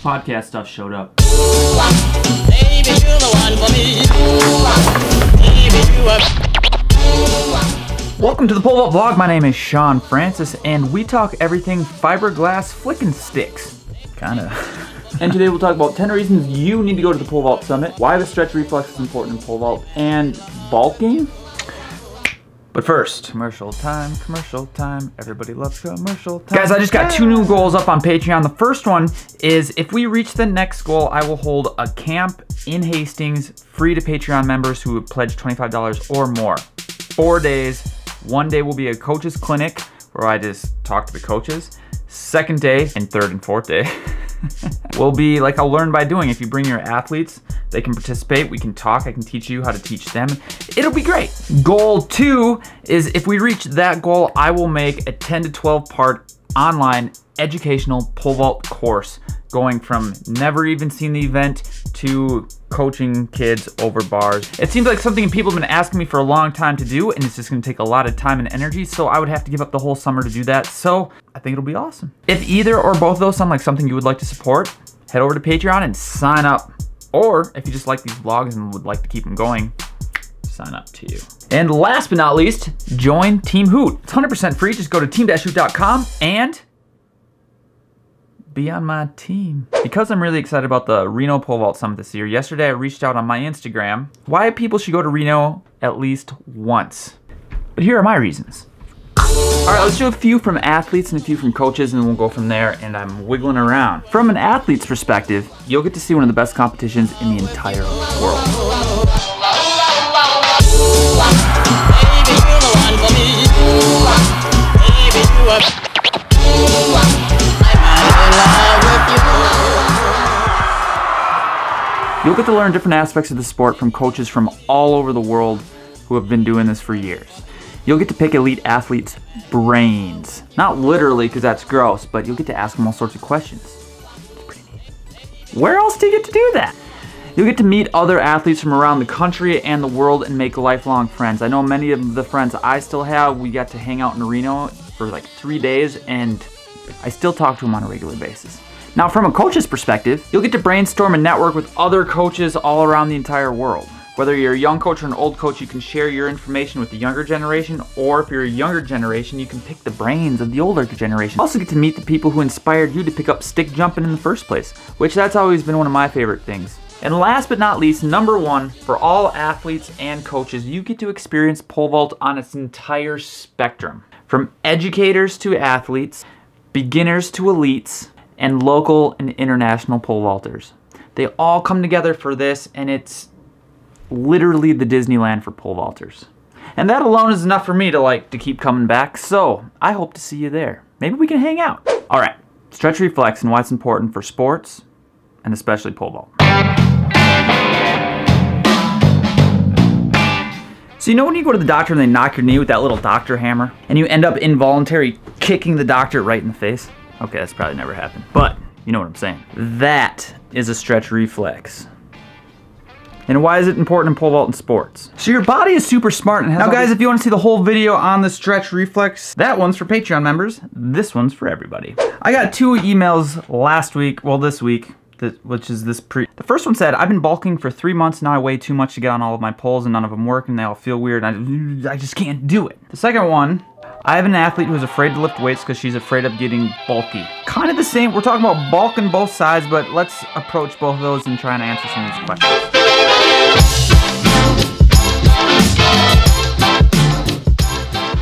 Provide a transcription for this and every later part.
Podcast stuff showed up. Baby, you're the one for me. Baby, you are. Welcome to the Pole Vault Vlog. My name is Shawn Francis, and we talk everything fiberglass flicking sticks. Kinda. and today we'll talk about 10 reasons you need to go to the Pole Vault Summit, why the stretch reflex is important in pole vault, and bulking. But first, commercial time, commercial time. Everybody loves commercial time. Guys, I just got two new goals up on Patreon. The first one is if we reach the next goal, I will hold a camp in Hastings free to Patreon members who have pledged $25 or more. Four days. One day will be a coaches clinic where I just talk to the coaches. Second day and third and fourth day will be like I'll learn by doing. If you bring your athletes, they can participate. We can talk. I can teach you how to teach them. It'll be great. Goal two is if we reach that goal, I will make a 10 to 12 part online educational pole vault course going from never even seen the event to coaching kids over bars. It seems like something people have been asking me for a long time to do and it's just gonna take a lot of time and energy so I would have to give up the whole summer to do that. So I think it'll be awesome. If either or both of those sound like something you would like to support, head over to Patreon and sign up. Or if you just like these vlogs and would like to keep them going, sign up to you. And last but not least, join Team Hoot. It's 100% free. Just go to team-hoot.com and be on my team. Because I'm really excited about the Reno Pole Vault Summit this year, yesterday I reached out on my Instagram why people should go to Reno at least once. But here are my reasons. All right, let's do a few from athletes and a few from coaches and we'll go from there and I'm wiggling around. From an athlete's perspective, you'll get to see one of the best competitions in the entire world. You'll get to learn different aspects of the sport from coaches from all over the world who have been doing this for years. You'll get to pick elite athletes' brains. Not literally, because that's gross, but you'll get to ask them all sorts of questions. Where else do you get to do that? You'll get to meet other athletes from around the country and the world and make lifelong friends. I know many of the friends I still have, we got to hang out in Reno for like three days, and I still talk to them on a regular basis. Now, from a coach's perspective, you'll get to brainstorm and network with other coaches all around the entire world. Whether you're a young coach or an old coach, you can share your information with the younger generation, or if you're a younger generation, you can pick the brains of the older generation. Also get to meet the people who inspired you to pick up stick jumping in the first place, which that's always been one of my favorite things. And last but not least, number one, for all athletes and coaches, you get to experience pole vault on its entire spectrum. From educators to athletes, beginners to elites, and local and international pole vaulters. They all come together for this, and it's literally the Disneyland for pole vaulters. And that alone is enough for me to like to keep coming back, so I hope to see you there. Maybe we can hang out. All right, stretch reflex and why it's important for sports, and especially pole vault. So you know when you go to the doctor and they knock your knee with that little doctor hammer, and you end up involuntary kicking the doctor right in the face? Okay, that's probably never happened, but you know what I'm saying. That is a stretch reflex. And why is it important in pole vault and sports? So your body is super smart and has Now guys, if you want to see the whole video on the stretch reflex, that one's for Patreon members, this one's for everybody. I got two emails last week, well this week, that, which is this pre. The first one said, I've been bulking for three months now. I weigh too much to get on all of my poles and none of them work and they all feel weird. And I, I just can't do it. The second one, I have an athlete who's afraid to lift weights because she's afraid of getting bulky. Kind of the same. We're talking about bulk both sides, but let's approach both of those and try and answer some of these questions.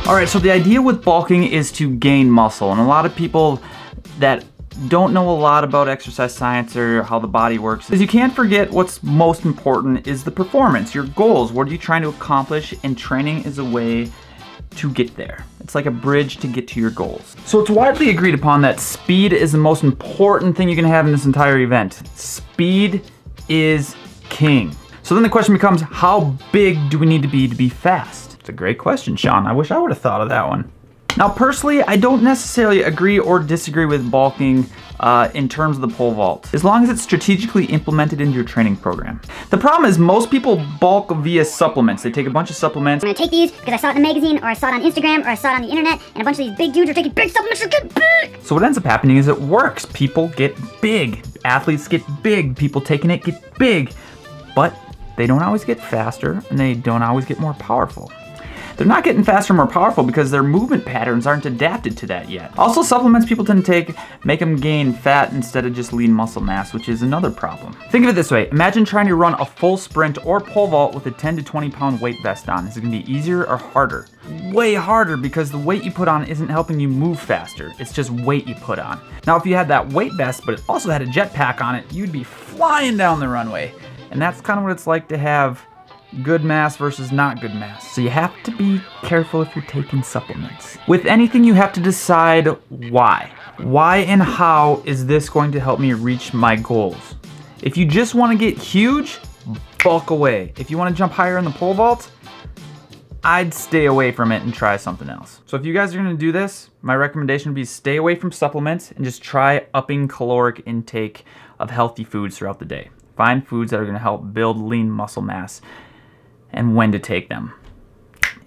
All right, so the idea with bulking is to gain muscle, and a lot of people that don't know a lot about exercise science or how the body works is you can't forget what's most important is the performance, your goals. What are you trying to accomplish? And training is a way to get there. It's like a bridge to get to your goals. So it's widely agreed upon that speed is the most important thing you can have in this entire event. Speed is king. So then the question becomes, how big do we need to be to be fast? It's a great question, Shawn. I wish I would have thought of that one. Now, personally, I don't necessarily agree or disagree with bulking uh, in terms of the pole vault, as long as it's strategically implemented into your training program. The problem is most people bulk via supplements. They take a bunch of supplements. I'm gonna take these because I saw it in the magazine, or I saw it on Instagram, or I saw it on the internet, and a bunch of these big dudes are taking big supplements to get big. So what ends up happening is it works. People get big. Athletes get big. People taking it get big. But they don't always get faster and they don't always get more powerful. They're not getting faster more powerful because their movement patterns aren't adapted to that yet. Also, supplements people tend to take make them gain fat instead of just lean muscle mass, which is another problem. Think of it this way. Imagine trying to run a full sprint or pole vault with a 10 to 20 pound weight vest on. Is it gonna be easier or harder? Way harder because the weight you put on isn't helping you move faster. It's just weight you put on. Now, if you had that weight vest, but it also had a jetpack on it, you'd be flying down the runway. And that's kind of what it's like to have good mass versus not good mass. So you have to be careful if you're taking supplements. With anything, you have to decide why. Why and how is this going to help me reach my goals? If you just want to get huge, bulk away. If you want to jump higher in the pole vault, I'd stay away from it and try something else. So if you guys are gonna do this, my recommendation would be stay away from supplements and just try upping caloric intake of healthy foods throughout the day. Find foods that are gonna help build lean muscle mass and when to take them.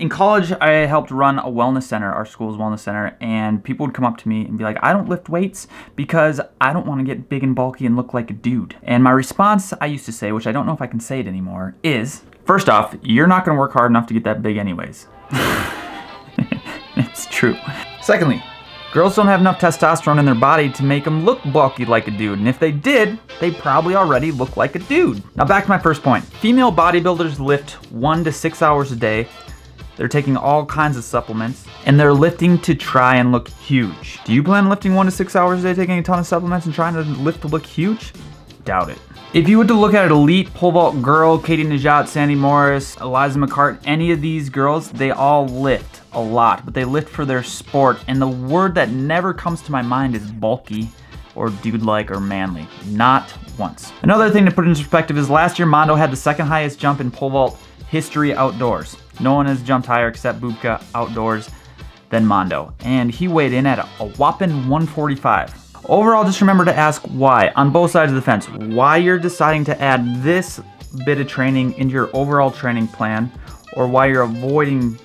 In college, I helped run a wellness center, our school's wellness center, and people would come up to me and be like, I don't lift weights because I don't want to get big and bulky and look like a dude. And my response, I used to say, which I don't know if I can say it anymore, is first off, you're not going to work hard enough to get that big, anyways. it's true. Secondly, Girls don't have enough testosterone in their body to make them look bulky like a dude, and if they did, they probably already look like a dude. Now back to my first point. Female bodybuilders lift one to six hours a day. They're taking all kinds of supplements, and they're lifting to try and look huge. Do you plan lifting one to six hours a day, taking a ton of supplements and trying to lift to look huge? Doubt it. If you were to look at an elite pole vault girl, Katie Nageotte, Sandi Morris, Eliza McCart, any of these girls, they all lift a lot, but they lift for their sport. And the word that never comes to my mind is bulky or dude-like or manly. Not once. Another thing to put into perspective is last year Mondo had the second highest jump in pole vault history outdoors. No one has jumped higher except Bubka outdoors than Mondo. And he weighed in at a whopping 145. Overall, just remember to ask why on both sides of the fence. Why you're deciding to add this bit of training into your overall training plan, or why you're avoiding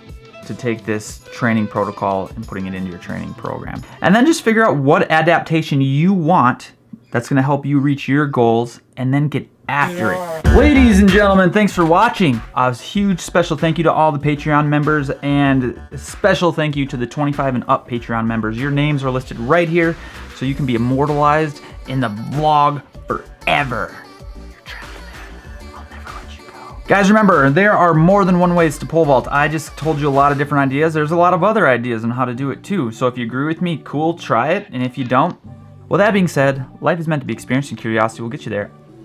to take this training protocol and putting it into your training program. And then just figure out what adaptation you want that's gonna help you reach your goals and then get after it. Ladies and gentlemen, thanks for watching. A huge special thank you to all the Patreon members and special thank you to the 25 and up Patreon members. Your names are listed right here so you can be immortalized in the vlog forever. You're trapped in there. I'll never let you go. Guys, remember, there are more than one ways to pole vault. I just told you a lot of different ideas. There's a lot of other ideas on how to do it too. So if you agree with me, cool, try it. And if you don't, well, that being said, life is meant to be experienced and curiosity will get you there.